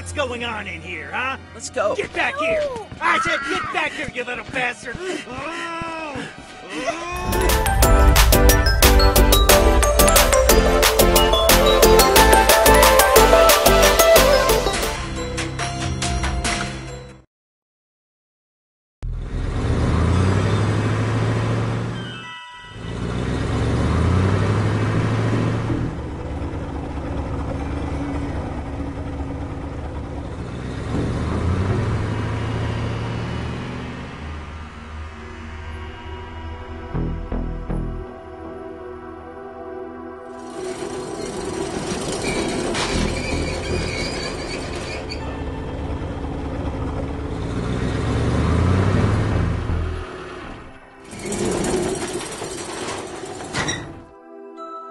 What's going on in here, huh? Let's go. Get back here! I said get back here, you little bastard! Oh! Oh!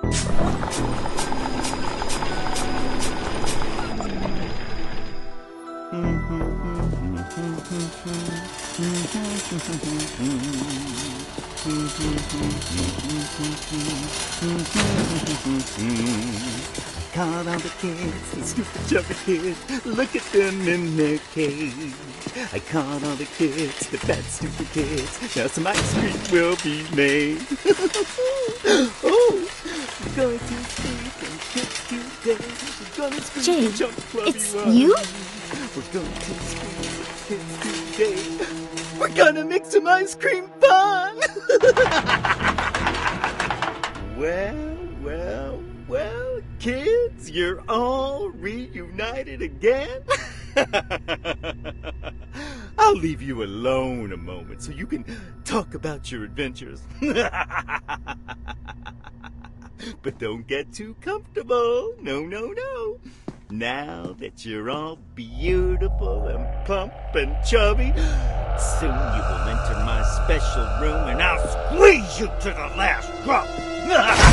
Caught all the kids, the stupid chubby kids. Look at them in their cage. I caught all the kids, the bad stupid kids. Now some ice cream will be made. oh, going to and kick today. We're gonna scream Jane, and jump clubby it's run. you? We're going to and kick today. We're gonna make some ice cream fun. well, well, well, kids, you're all reunited again. I'll leave you alone a moment so you can talk about your adventures. but don't get too comfortable. No, no, no. Now that you're all beautiful and plump and chubby, soon you will enter my special room and I'll squeeze you to the last drop.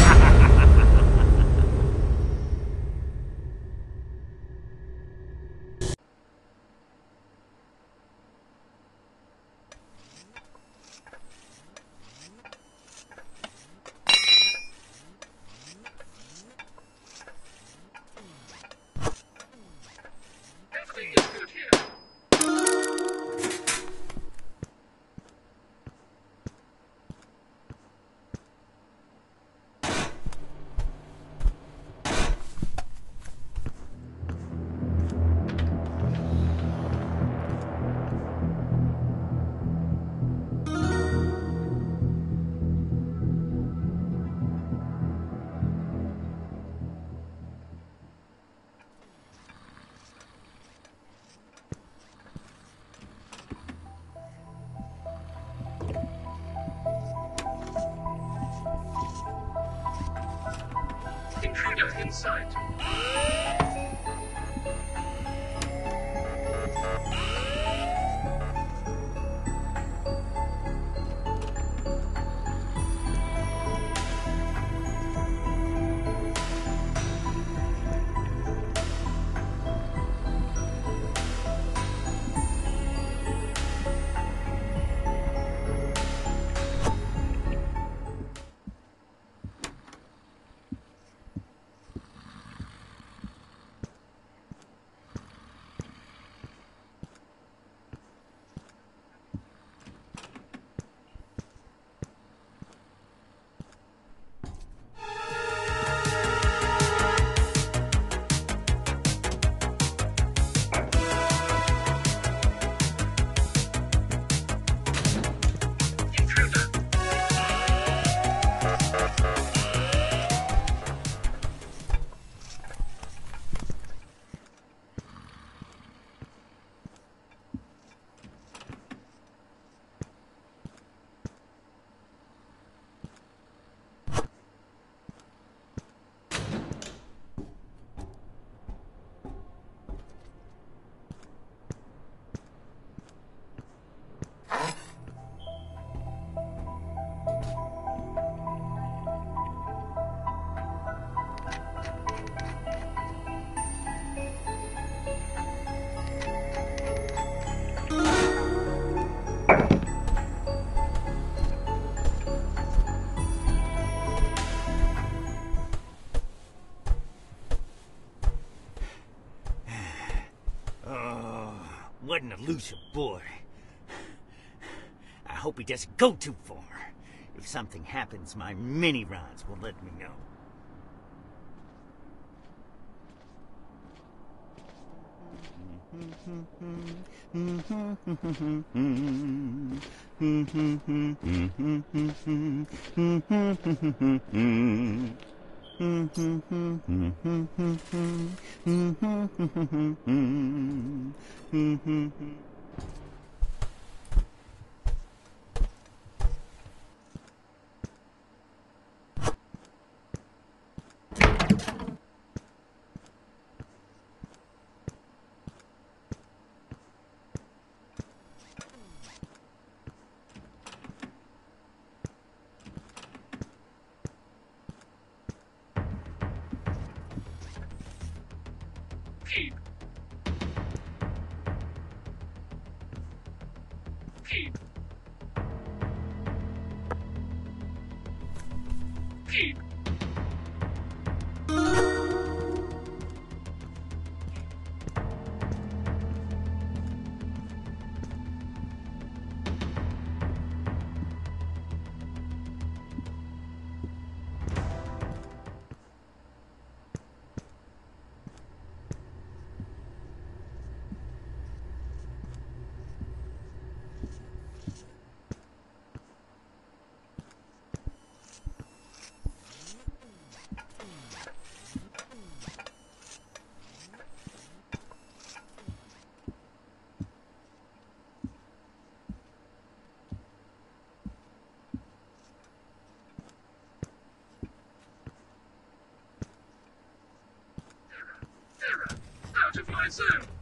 just go too far. If something happens, my mini rods will let me know. Listen!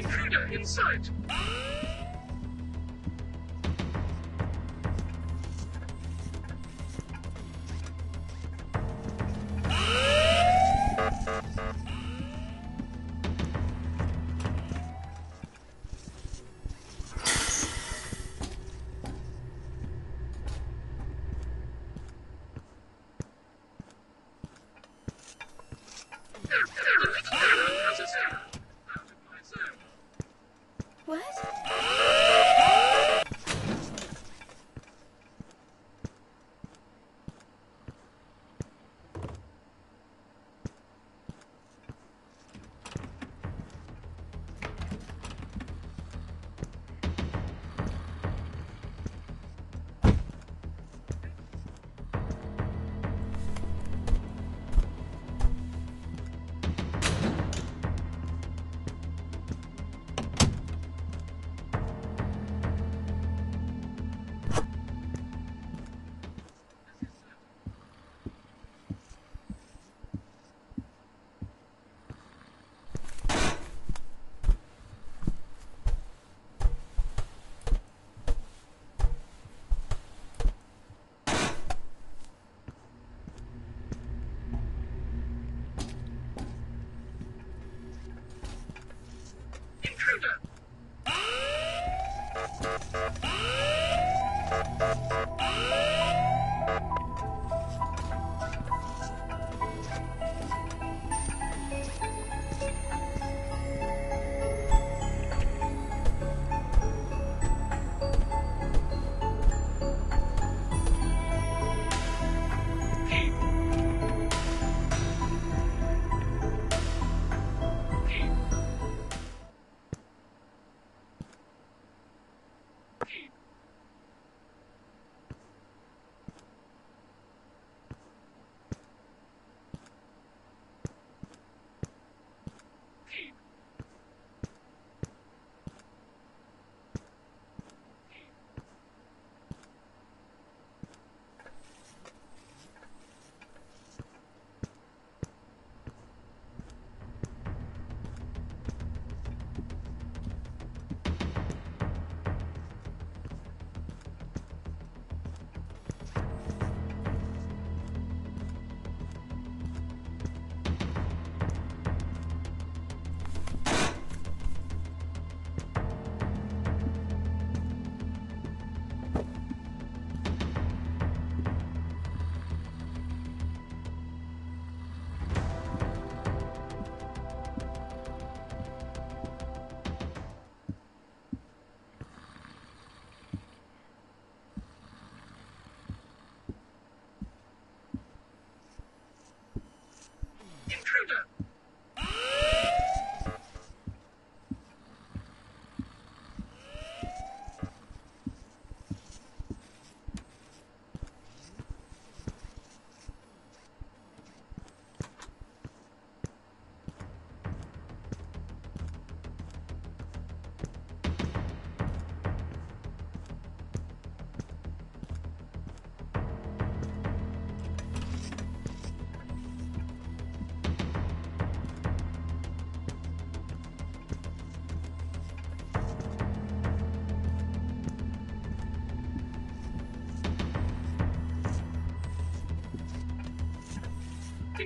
Intruder in sight.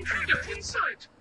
Intruder inside!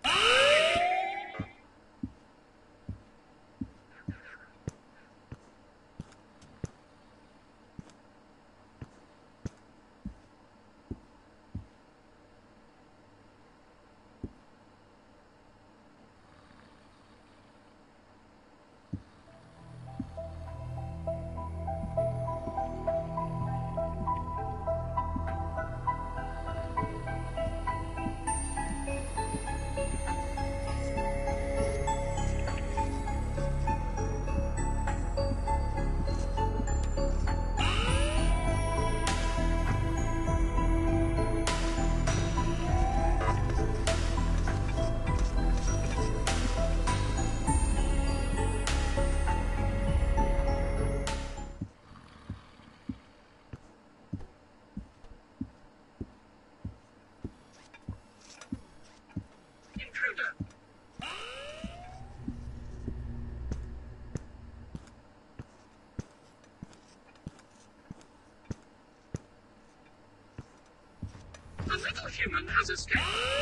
human has escaped.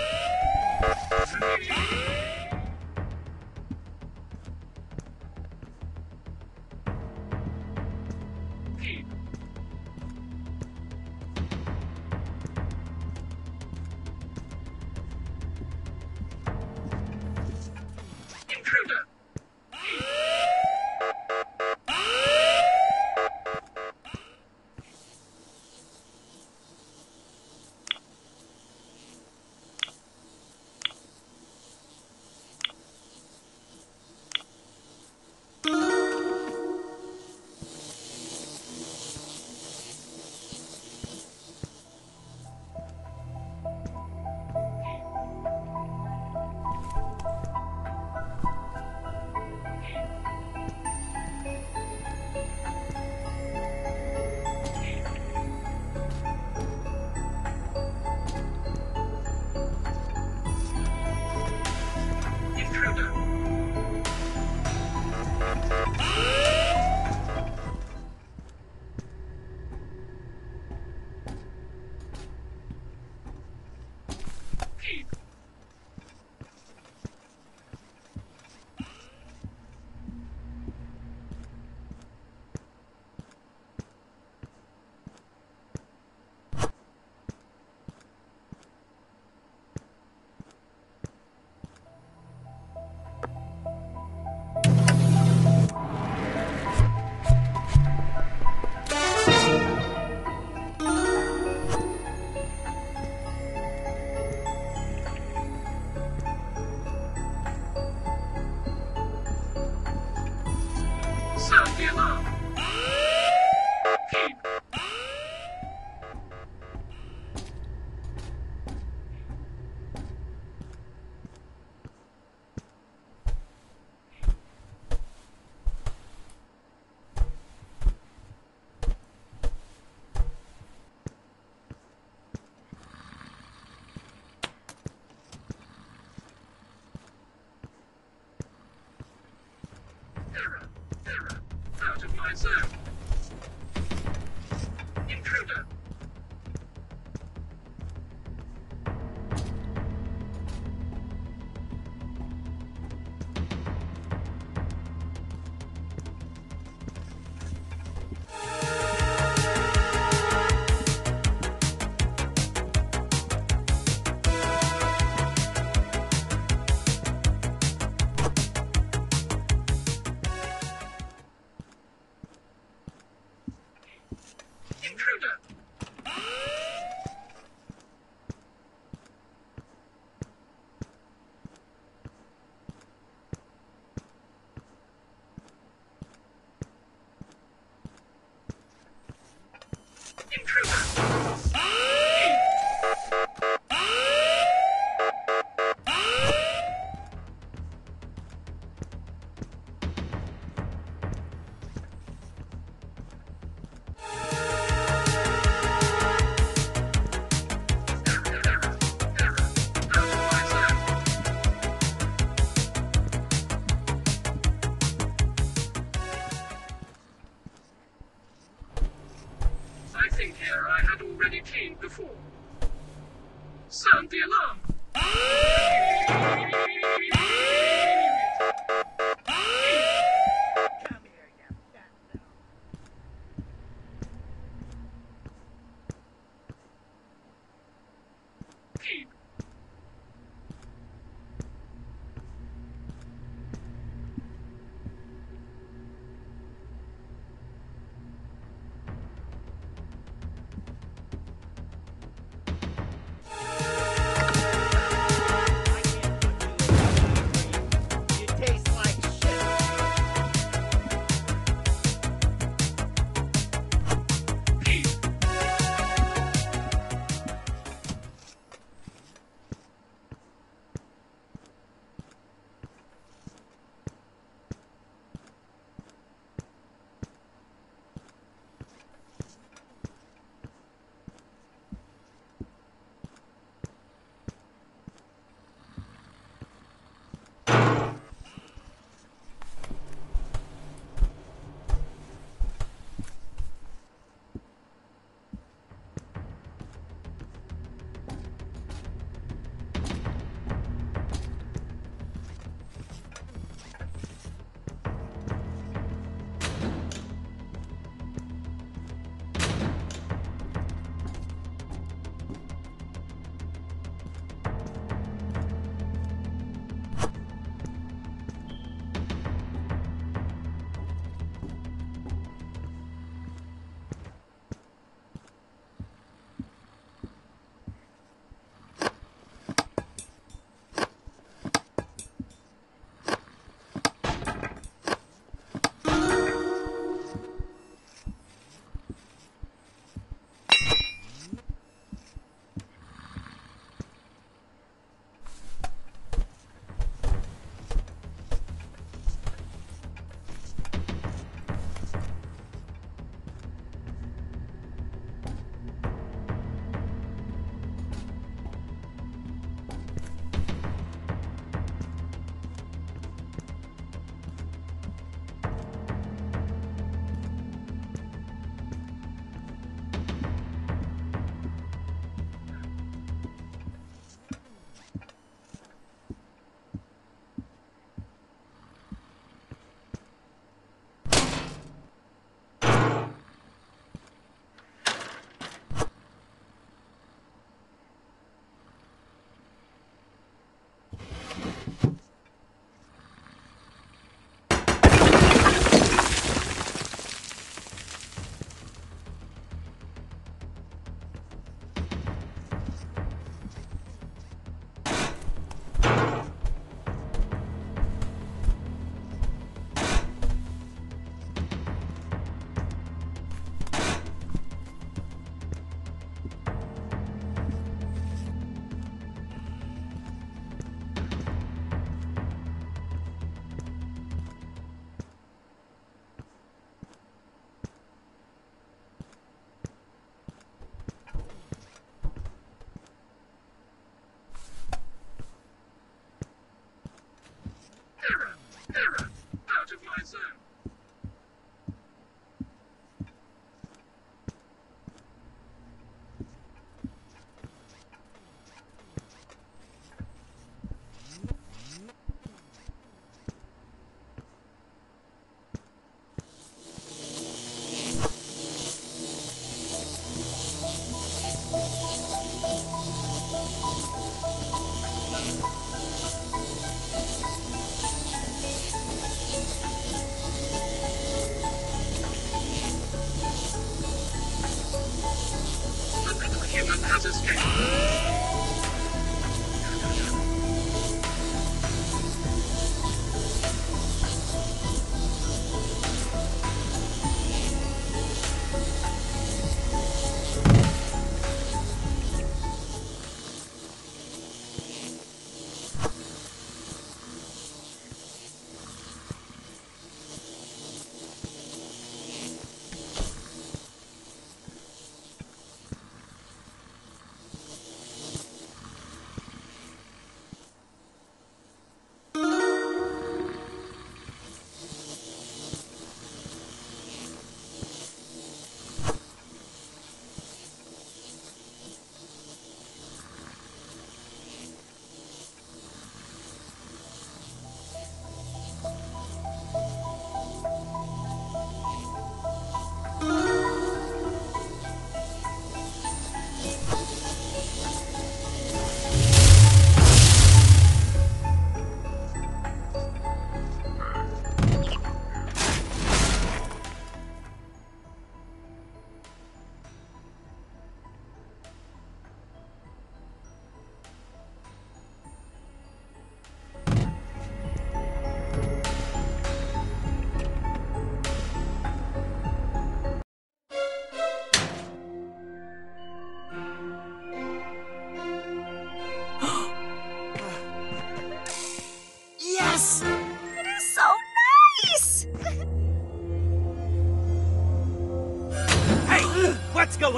error. Out of my zone.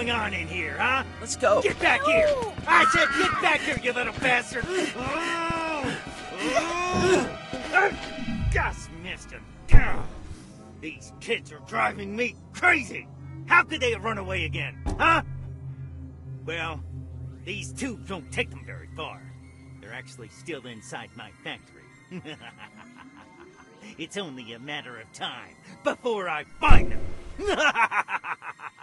Going on in here, huh? Let's go. Get back here! I said get back here, you little bastard! Oh! Oh! Just missed him. These kids are driving me crazy! How could they have run away again, huh? Well, these tubes don't take them very far. They're actually still inside my factory. it's only a matter of time before I find them.